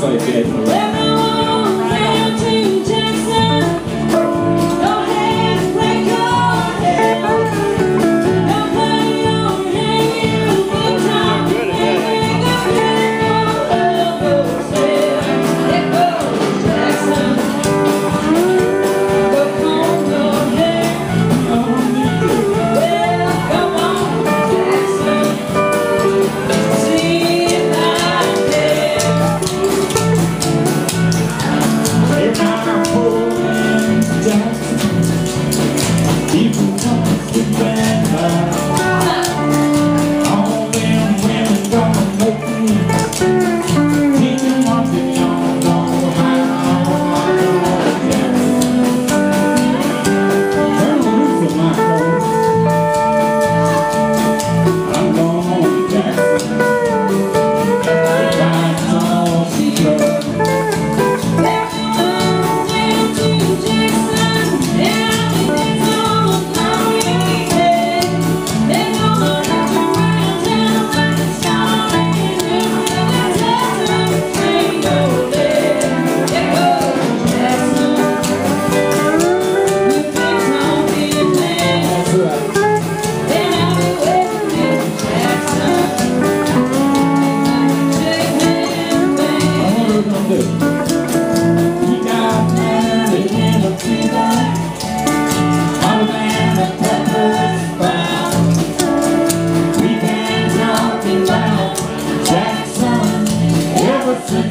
vai ter. Ever